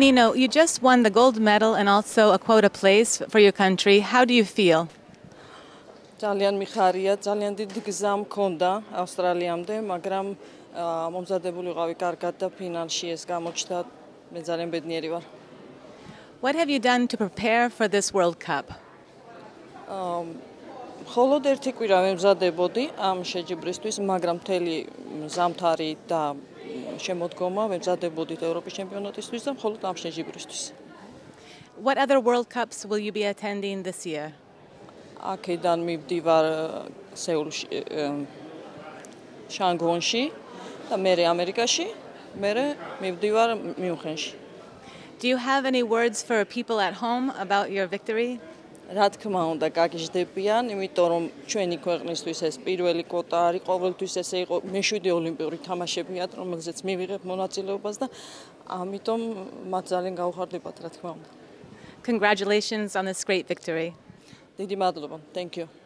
Nino, you just won the gold medal and also a quota place for your country. How do you feel? ძალიან მიხარია, ძალიან დიდი გზა მქონდა ავსტრალიამდე, მაგრამ მომზადებული ვიყავი კარგად და ფინალში ეს გამოჩნდა. მე ძალიან ბედნიერი ვარ. What have you done to prepare for this World Cup? მხოლოდ ერთი კვირა მემზადებოდი ამ შეჯიბრისთვის, მაგრამ მთელი ზამთარი და შემოდგომა მემზადებოდი ევროპის ჩემპიონატისთვის და მხოლოდ ამ შეჯიბრისთვის. What other World Cups will you be attending this year? აქედან მივდივარ სეულში შანგონში და მე ამერიკაში მე მივდივარ მიუნხენში Do you have any words for people at home about your victory? რა თქმა უნდა, გაგიჟდებიან, იმიტომ რომ ჩვენი ქვეყნისთვის ეს პირველი კვოტა არის, ყოველთვის ესე იყო მეშვიდე ოლიმპიური თამაშებია, რომელზეც მივიღებ მონაწილეობას და ამიტომ მათ ძალიან გავხარდებათ, რა თქმა უნდა. Congratulations on this great victory. დიდი მადლობა. Thank you.